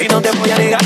Y no te voy a negar.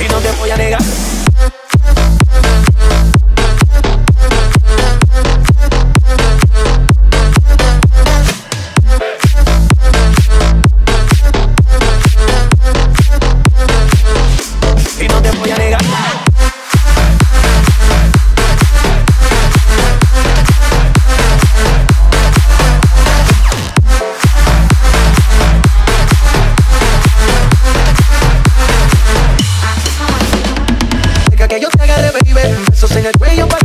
Y no te voy a negar minute. Where you at?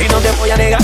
Y no te voy a negar